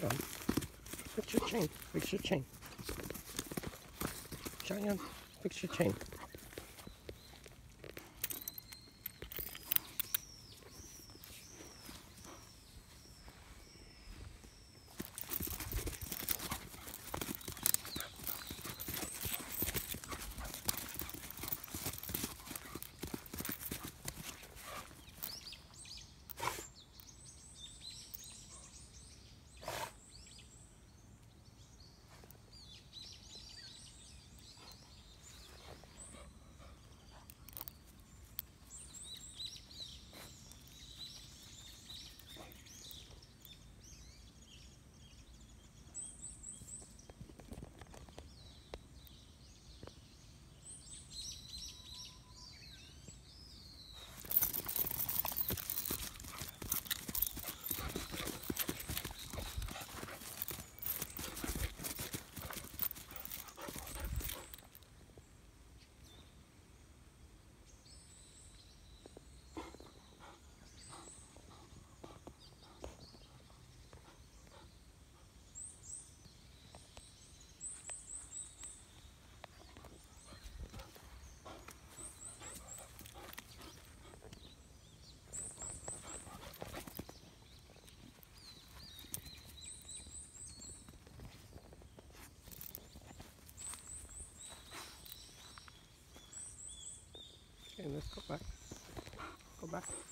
Hold on. Fix your chain. Fix your chain. Cheyenne, fix your chain. Let's go back. Go back.